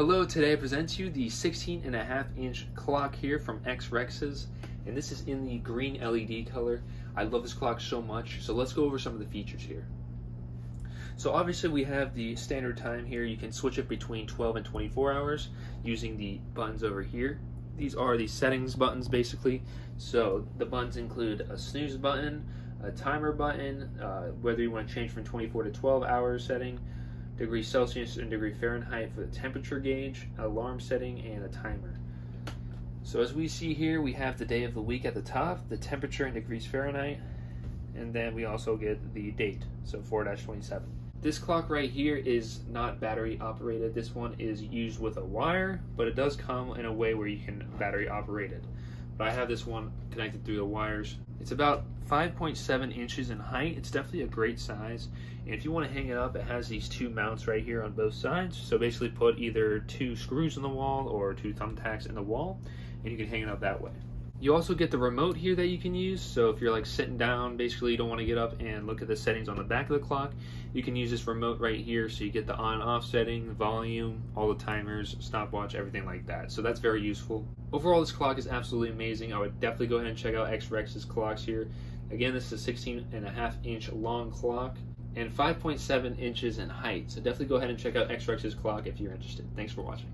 Hello, today I present to you the 16 and a half inch clock here from XREXS, and this is in the green LED color. I love this clock so much, so let's go over some of the features here. So obviously we have the standard time here. You can switch it between 12 and 24 hours using the buttons over here. These are the settings buttons basically. So the buttons include a snooze button, a timer button, uh, whether you want to change from 24 to 12 hours setting, degree Celsius and degree Fahrenheit for the temperature gauge, alarm setting, and a timer. So as we see here, we have the day of the week at the top, the temperature in degrees Fahrenheit, and then we also get the date, so 4-27. This clock right here is not battery operated. This one is used with a wire, but it does come in a way where you can battery operate it. But I have this one connected through the wires. It's about 5.7 inches in height. It's definitely a great size. And if you want to hang it up, it has these two mounts right here on both sides. So basically put either two screws in the wall or two thumbtacks in the wall, and you can hang it up that way. You also get the remote here that you can use. So if you're like sitting down, basically you don't want to get up and look at the settings on the back of the clock, you can use this remote right here. So you get the on off setting, volume, all the timers, stopwatch, everything like that. So that's very useful. Overall, this clock is absolutely amazing. I would definitely go ahead and check out XREXS clocks here. Again, this is a 16 and a half inch long clock and 5.7 inches in height. So definitely go ahead and check out XREXS clock if you're interested. Thanks for watching.